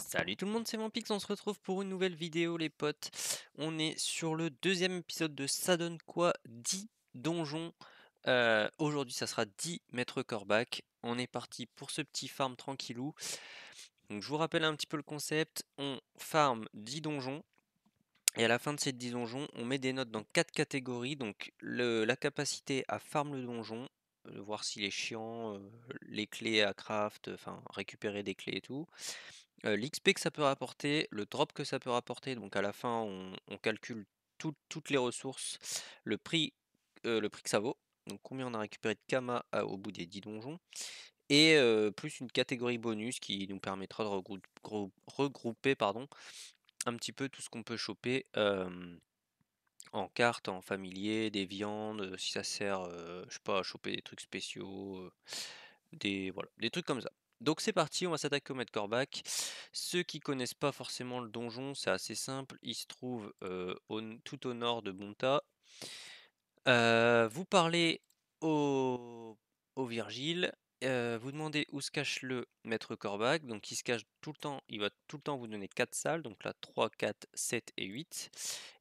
Salut tout le monde, c'est Vampix, on se retrouve pour une nouvelle vidéo les potes. On est sur le deuxième épisode de Ça donne quoi 10 donjons. Euh, aujourd'hui ça sera 10 mètres corbac. On est parti pour ce petit farm tranquillou. Je vous rappelle un petit peu le concept. On farm 10 donjons. Et à la fin de ces 10 donjons, on met des notes dans 4 catégories. Donc la capacité à farm le donjon, euh, voir s'il est chiant, euh, les clés à craft, enfin récupérer des clés et tout. L'XP que ça peut rapporter, le drop que ça peut rapporter, donc à la fin on, calcule toutes les ressources, le prix, le prix que ça vaut, donc combien on a récupéré de Kama au bout des 10 donjons, et plus une catégorie bonus qui nous permettra de regrouper, un petit peu tout ce qu'on peut choper en carte, en familier, des viandes, si ça sert, je sais pas, à choper des trucs spéciaux, des, voilà, des trucs comme ça. Donc c'est parti, on va s'attaquer au maître Corbac. Ceux qui connaissent pas forcément le donjon, c'est assez simple. Il se trouve tout au nord de Bonta. vous parlez au, Virgile. vous demandez où se cache le maître Corbac. Donc il se cache tout le temps, il va tout le temps vous donner 4 salles. Donc là 3, 4, 7 et 8.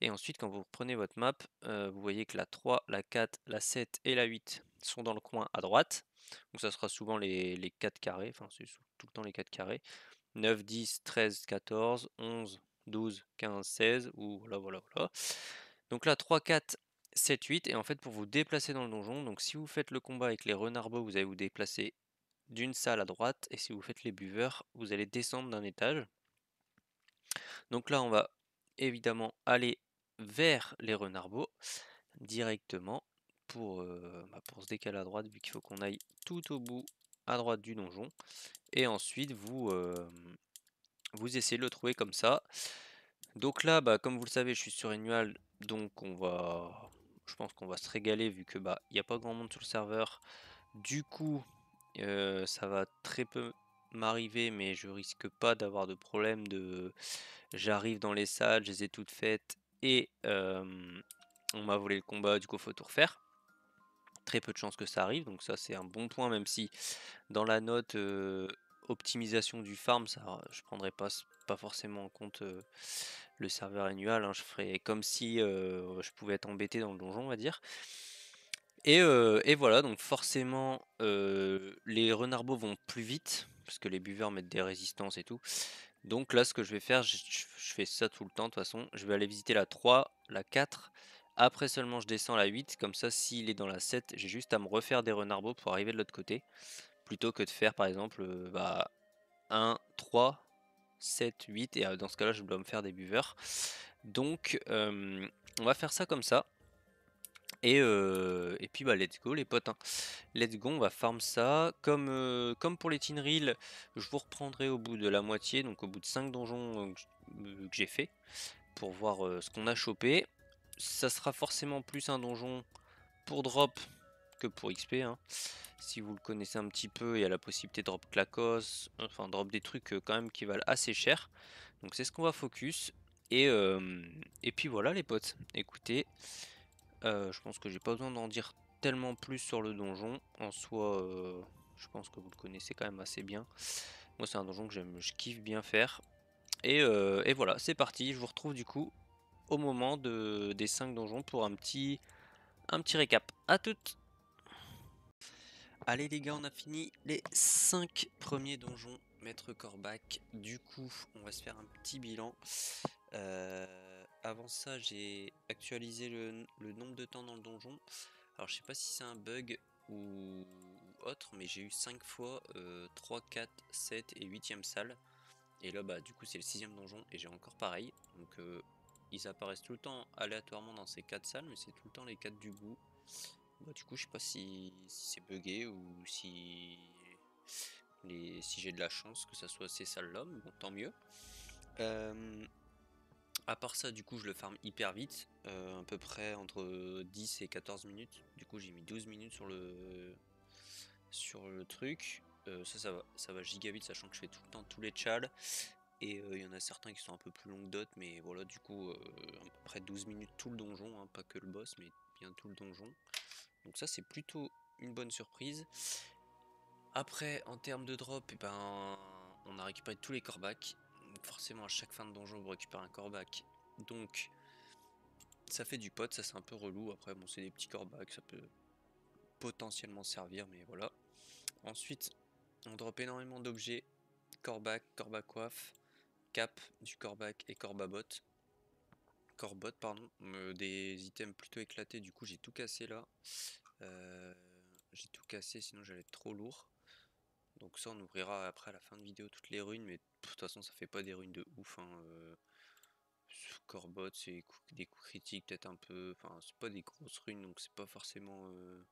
Et ensuite quand vous prenez votre map, vous voyez que la 3, la 4, la 7 et la 8 sont dans le coin à droite. Donc ça sera souvent les, les 4 carrés, enfin c'est tout le temps les 4 carrés. 9, 10, 13, 14, 11, 12, 15, 16, ou voilà, voilà, voilà. Donc là, 3, 4, 7, 8, et en fait pour vous déplacer dans le donjon, donc si vous faites le combat avec les renards vous allez vous déplacer d'une salle à droite, et si vous faites les buveurs, vous allez descendre d'un étage. Donc là, on va évidemment aller vers les renards directement pour, bah, pour se décaler à droite, vu qu'il faut qu'on aille tout au bout à droite du donjon. Et ensuite, vous, vous essayez de le trouver comme ça. Donc là, bah, comme vous le savez, je suis sur Annual, donc on va... Je pense qu'on va se régaler vu que bah il n'y a pas grand monde sur le serveur. Du coup, ça va très peu m'arriver, mais je risque pas d'avoir de problème de... J'arrive dans les salles, je les ai toutes faites et on m'a volé le combat, du coup faut tout refaire très peu de chances que ça arrive, donc ça c'est un bon point, même si dans la note optimisation du farm, ça, je prendrais pas, pas forcément en compte le serveur annuel, hein. je ferais comme si je pouvais être embêté dans le donjon, on va dire. Et, et voilà, donc forcément les renarbeaux vont plus vite, parce que les buveurs mettent des résistances et tout. Donc là ce que je vais faire, je, je fais ça tout le temps de toute façon, je vais aller visiter la 3, la 4, après seulement je descends la 8, comme ça s'il est dans la 7, j'ai juste à me refaire des renards pour arriver de l'autre côté. Plutôt que de faire par exemple bah, 1, 3, 7, 8 et dans ce cas là je dois me faire des buveurs. Donc on va faire ça comme ça. Et, et, puis bah let's go les potes hein. Let's go on va farm ça Comme, comme pour les Tinril Je vous reprendrai au bout de la moitié Donc au bout de 5 donjons que j'ai fait Pour voir ce qu'on a chopé ça sera forcément plus un donjon pour drop que pour XP. Hein. Si vous le connaissez un petit peu, il y a la possibilité de drop Clacos, enfin drop des trucs euh, quand même qui valent assez cher. Donc c'est ce qu'on va focus. Et, euh, puis voilà les potes, écoutez, euh, je pense que j'ai pas besoin d'en dire tellement plus sur le donjon. En soi, je pense que vous le connaissez quand même assez bien. Moi c'est un donjon que j'aime, je kiffe bien faire. Et voilà, c'est parti, je vous retrouve du coup au moment de, des 5 donjons pour un petit, un petit récap. A toutes Allez les gars, on a fini les 5 premiers donjons Maître Corbac. Du coup, on va se faire un petit bilan. Euh, avant ça, j'ai actualisé le, nombre de temps dans le donjon. Alors, je sais pas si c'est un bug ou autre, mais j'ai eu 5 fois 3, 4, 7 et 8ème salle. Et là, bah, du coup, c'est le 6ème donjon et j'ai encore pareil. Donc, euh, ils apparaissent tout le temps aléatoirement dans ces quatre salles, mais c'est tout le temps les quatre du bout. Bah, du coup, je sais pas si, c'est bugué ou si, si j'ai de la chance que ça soit ces salles-là, mais bon, tant mieux. Euh, à part ça, du coup, je le farm hyper vite, euh, à peu près entre 10 et 14 minutes. Du coup, j'ai mis 12 minutes sur le, sur le truc. Euh, ça, ça va, ça va giga vite, sachant que je fais tout le temps tous les chals. Et il y en a certains qui sont un peu plus longs que d'autres, mais voilà, du coup, à peu près 12 minutes tout le donjon, hein, pas que le boss, mais bien tout le donjon. Donc ça, c'est plutôt une bonne surprise. Après, en termes de drop, eh ben, on a récupéré tous les corbacs. forcément à chaque fin de donjon vous récupérez un corbac. Donc ça fait du pot, ça c'est un peu relou. Après bon c'est des petits corbacks, ça peut potentiellement servir, mais voilà. Ensuite on drop énormément d'objets. Corbac, corbac coiffe, cap du corbac et corbabot. Corbot pardon. des items plutôt éclatés, du coup j'ai tout cassé là. Euh, j'ai tout cassé sinon j'allais être trop lourd. Donc ça on ouvrira après à la fin de vidéo toutes les runes, mais de toute façon ça fait pas des runes de ouf. Hein, euh. Corbot c'est des coups critiques peut-être un peu, enfin c'est pas des grosses runes donc c'est pas forcément, euh,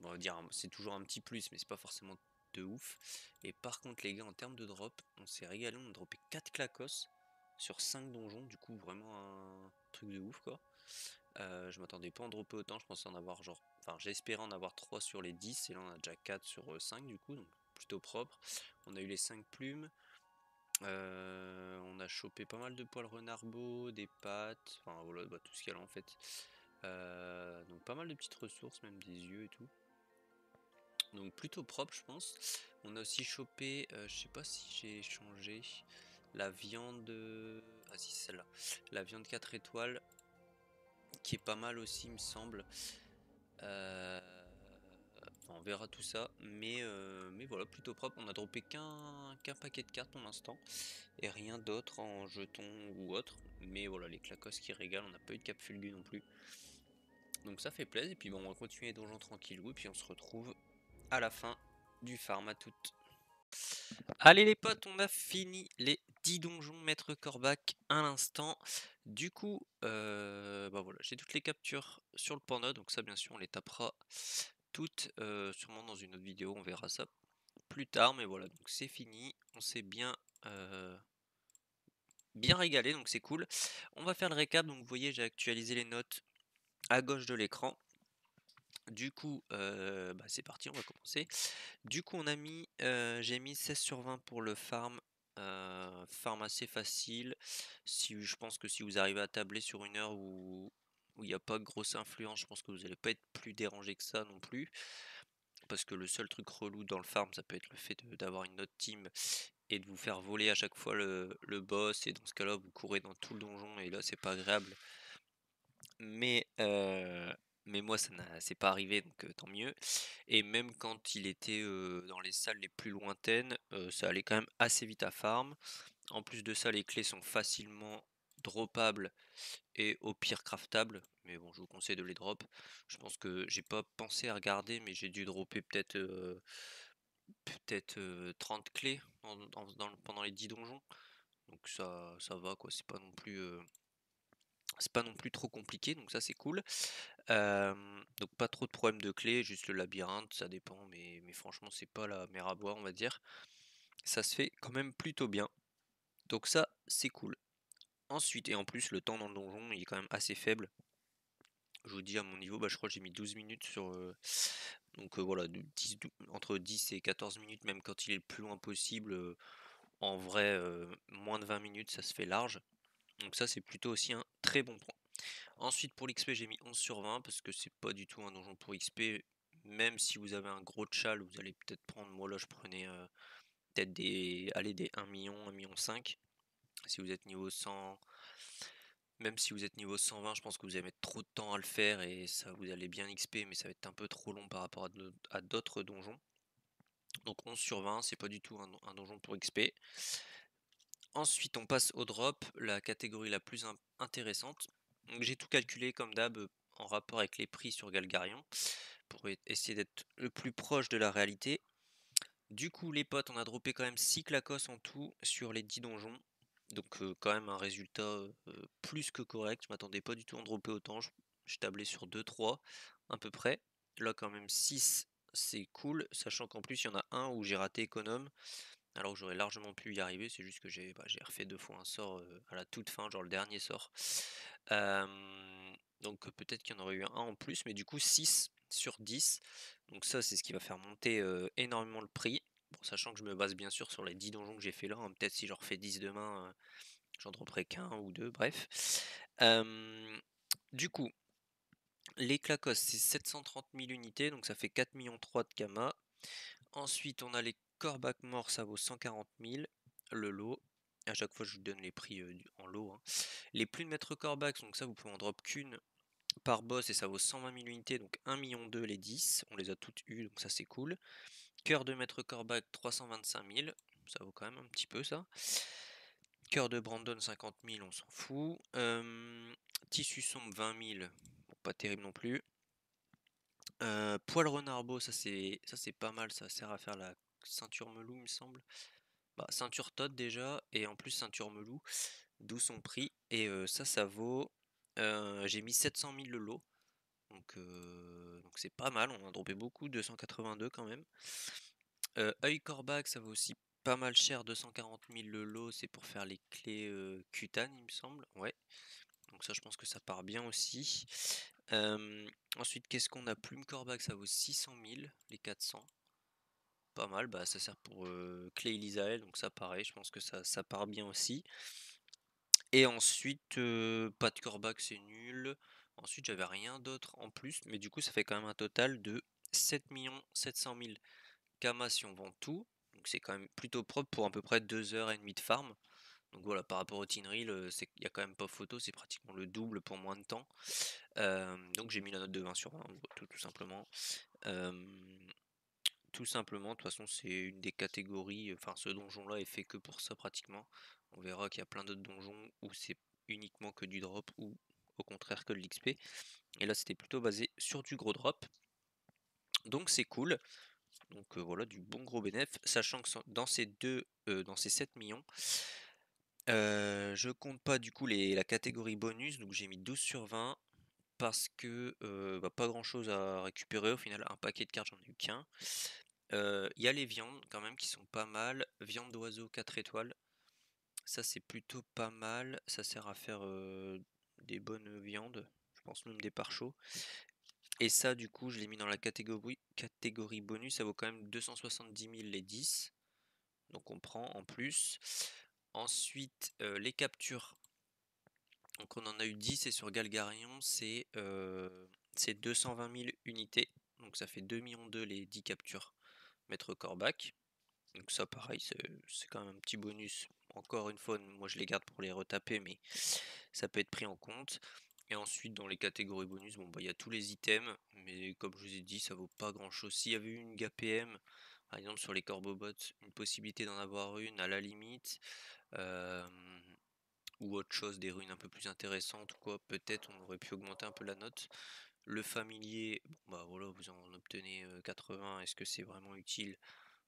on va dire c'est toujours un petit plus mais c'est pas forcément de ouf. Et par contre les gars en termes de drop, on s'est régalé, on a droppé 4 clacos sur 5 donjons, du coup vraiment un truc de ouf quoi. Euh, je m'attendais pas à en dropper autant, je pensais en avoir genre Enfin, j'espérais en avoir 3 sur les 10, et là on a déjà 4 sur 5 euh, du coup, donc plutôt propre. On a eu les 5 plumes. Euh, on a chopé pas mal de poils renarbeaux, des pattes, enfin voilà, bah, tout ce qu'il y a là en fait. Donc pas mal de petites ressources, même des yeux et tout. Donc plutôt propre je pense. On a aussi chopé, je sais pas si j'ai changé, la viande... Ah si celle-là. La viande 4 étoiles, qui est pas mal aussi me semble. Euh, on verra tout ça, mais, euh, mais voilà, plutôt propre. On a droppé qu'un paquet de cartes pour l'instant, et rien d'autre en jetons ou autre. Mais voilà, les clacos qui régalent, on n'a pas eu de cap non plus. Donc ça fait plaisir, et puis bon, on va continuer donjon tranquillou, et puis on se retrouve à la fin du farm à. Allez les potes, on a fini les 10 donjons Maître Corbac à l'instant. Du coup, euh, bah voilà, j'ai toutes les captures sur le panda, donc ça bien sûr on les tapera toutes euh, sûrement dans une autre vidéo, on verra ça plus tard, mais voilà, donc c'est fini, on s'est bien, euh, bien régalé, donc c'est cool. On va faire le récap, donc vous voyez j'ai actualisé les notes à gauche de l'écran. Du coup, bah, c'est parti, on va commencer. Du coup, on a mis, j'ai mis 16 sur 20 pour le farm. farm assez facile. Si, je pense que si vous arrivez à tabler sur une heure où il n'y a pas de grosse influence, je pense que vous n'allez pas être plus dérangé que ça non plus. Parce que le seul truc relou dans le farm, ça peut être le fait d'avoir une autre team et de vous faire voler à chaque fois le, boss. Et dans ce cas-là, vous courez dans tout le donjon et là, c'est pas agréable. Mais mais moi ça c'est pas arrivé donc tant mieux. Et même quand il était dans les salles les plus lointaines, ça allait quand même assez vite à farm. En plus de ça, les clés sont facilement droppables et au pire craftables. Mais bon, je vous conseille de les drop. Je pense que j'ai pas pensé à regarder, mais j'ai dû dropper peut-être peut-être 30 clés pendant les 10 donjons. Donc ça, ça va quoi, c'est pas non plus c'est pas non plus trop compliqué, donc ça c'est cool. donc pas trop de problèmes de clés, juste le labyrinthe, ça dépend, mais, mais franchement c'est pas la mer à boire on va dire. Ça se fait quand même plutôt bien. Donc ça c'est cool. Ensuite, et en plus le temps dans le donjon il est quand même assez faible. Je vous dis à mon niveau, bah, je crois que j'ai mis 12 minutes sur... donc voilà, entre 10 et 14 minutes, même quand il est le plus loin possible. en vrai, moins de 20 minutes, ça se fait large. Donc ça c'est plutôt aussi un très bon point. Ensuite pour l'XP j'ai mis 11 sur 20 parce que c'est pas du tout un donjon pour XP. Même si vous avez un gros chal, vous allez peut-être prendre, moi là je prenais euh, peut-être des, allez, des 1 million, 1 million 5. Si vous êtes niveau 100, même si vous êtes niveau 120, je pense que vous allez mettre trop de temps à le faire et ça vous allez bien XP, mais ça va être un peu trop long par rapport à d'autres donjons. Donc 11 sur 20, c'est pas du tout un donjon pour XP. Ensuite, on passe au drop, la catégorie la plus intéressante. J'ai tout calculé comme d'hab en rapport avec les prix sur Galgarion pour essayer d'être le plus proche de la réalité. Du coup, les potes, on a droppé quand même 6 clacos en tout sur les 10 donjons. Donc, quand même un résultat plus que correct. Je m'attendais pas du tout à en dropper autant. Je, je tablais sur 2-3 à peu près. Là, quand même 6, c'est cool. Sachant qu'en plus, il y en a un où j'ai raté économe. Alors j'aurais largement pu y arriver, c'est juste que j'ai bah, refait deux fois un sort à la toute fin, genre le dernier sort. donc peut-être qu'il y en aurait eu un en plus, mais du coup 6 sur 10. Donc ça c'est ce qui va faire monter énormément le prix. sachant que je me base bien sûr sur les 10 donjons que j'ai fait là, hein. peut-être si j'en refais 10 demain, j'en dropperai qu'un ou deux, bref. du coup, les clacos c'est 730 000 unités, donc ça fait 4 millions 3 de Kama. Ensuite on a les Corbac mort, ça vaut 140 000 le lot. À chaque fois, je vous donne les prix en lot. Hein. Les plumes maître Corbax, donc ça, vous pouvez en drop qu'une par boss et ça vaut 120 000 unités, donc 1 million 2 les 10. On les a toutes eues, donc ça c'est cool. Cœur de maître Corbac 325 000, ça vaut quand même un petit peu ça. Cœur de Brandon 50 000, on s'en fout. tissu sombre 20 000, pas terrible non plus. Euh, poil renarbeau, ça c'est pas mal, ça sert à faire la ceinture melou il me semble. Bah, ceinture Todd déjà, et en plus ceinture melou, d'où son prix. Et ça, ça vaut j'ai mis 700 000 le lot. Donc donc c'est pas mal, on a droppé beaucoup, 282 quand même. Euh, œil Corbac, ça vaut aussi pas mal cher, 240 000 le lot, c'est pour faire les clés euh, cutane, il me semble. Ouais. Donc ça, je pense que ça part bien aussi. ensuite, qu'est-ce qu'on a? Plume Corbac, ça vaut 600 000, les 400. Pas mal, bah ça sert pour clé Elisael, donc ça pareil, je pense que ça, ça part bien aussi. Et ensuite, pas de Corbac, c'est nul. Ensuite, j'avais rien d'autre en plus, mais du coup, ça fait quand même un total de 7 700 000 Kama si on vend tout. Donc c'est quand même plutôt propre pour à peu près 2h30 de farm. Donc voilà, par rapport au Tinril, il n'y a quand même pas photo, c'est pratiquement le double pour moins de temps. donc j'ai mis la note de 20 sur 20, tout, simplement. Tout simplement, de toute façon, c'est une des catégories, enfin ce donjon-là est fait que pour ça pratiquement. On verra qu'il y a plein d'autres donjons où c'est uniquement que du drop ou au contraire que de l'XP. Et là, c'était plutôt basé sur du gros drop. Donc c'est cool. Donc voilà, du bon gros bénéf, sachant que dans ces deux, dans ces 7 millions, je compte pas du coup la catégorie bonus, donc j'ai mis 12 sur 20 parce que bah, pas grand chose à récupérer. Au final, un paquet de cartes, j'en ai eu qu'un. Il y a les viandes quand même qui sont pas mal. Viande d'oiseau 4 étoiles. Ça c'est plutôt pas mal. Ça sert à faire des bonnes viandes. Je pense même des parchaux. Et ça, du coup, je l'ai mis dans la catégorie, catégorie bonus. Ça vaut quand même 270 000 les 10. Donc on prend en plus. Ensuite, les captures. Donc on en a eu 10 et sur Galgarion, c'est 220 000 unités. Donc ça fait 2 millions 2 les 10 captures maître Corbac. Donc ça pareil, c'est quand même un petit bonus. Encore une fois, moi je les garde pour les retaper, mais ça peut être pris en compte. Et ensuite, dans les catégories bonus, bon, bah, il y a tous les items, mais comme je vous ai dit, ça vaut pas grand chose. S'il y avait eu une GAPM, par exemple sur les corbobots, une possibilité d'en avoir une à la limite, autre chose, des runes un peu plus intéressantes, quoi, peut-être on aurait pu augmenter un peu la note. Le familier, bon, bah voilà, vous en obtenez 80, est-ce que c'est vraiment utile?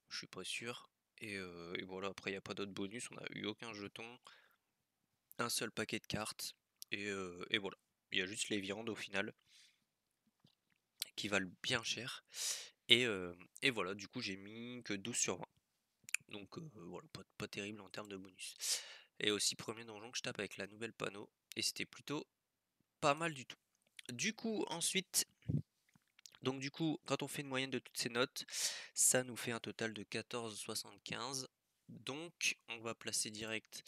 Je suis pas sûr. Et, voilà, après il n'y a pas d'autres bonus, on n'a eu aucun jeton, un seul paquet de cartes, et voilà. Il y a juste les viandes au final qui valent bien cher. Et, voilà, du coup j'ai mis que 12 sur 20. Donc voilà, pas, terrible en termes de bonus. Et aussi premier donjon que je tape avec la nouvelle panneau. Et c'était plutôt pas mal du tout. Du coup ensuite, donc du coup quand on fait une moyenne de toutes ces notes, ça nous fait un total de 14,75. Donc on va placer direct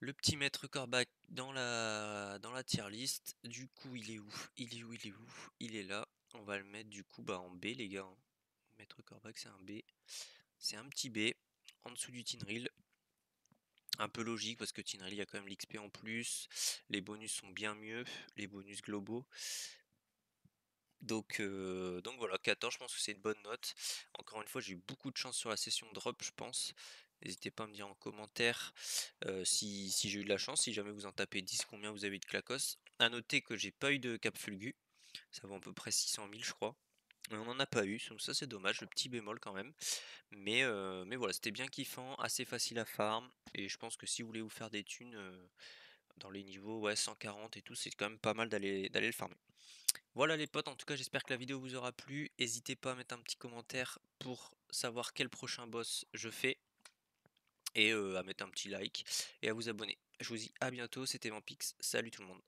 le petit maître Corbac dans la, dans la tier list. Du coup, il est où? Il est où? Il est où? Il est là. On va le mettre du coup bah, en B, les gars. Hein. Maître Corbac, c'est un B. C'est un petit B en dessous du Tinril. Un peu logique parce que y a quand même l'XP en plus. Les bonus sont bien mieux, les bonus globaux. Donc, euh, donc voilà, 14, je pense que c'est une bonne note. Encore une fois, j'ai eu beaucoup de chance sur la session drop, je pense. N'hésitez pas à me dire en commentaire si, j'ai eu de la chance, si jamais vous en tapez 10, combien vous avez de clacos. A noter que j'ai pas eu de cap fulgu, ça vaut à peu près 600 000 je crois. On n'en a pas eu, donc ça c'est dommage, le petit bémol quand même. Mais, mais voilà, c'était bien kiffant, assez facile à farm. Et je pense que si vous voulez vous faire des thunes dans les niveaux ouais, 140 et tout, c'est quand même pas mal d'aller le farmer. Voilà les potes, en tout cas j'espère que la vidéo vous aura plu. N'hésitez pas à mettre un petit commentaire pour savoir quel prochain boss je fais et à mettre un petit like et à vous abonner. Je vous dis à bientôt, c'était Vampix, salut tout le monde.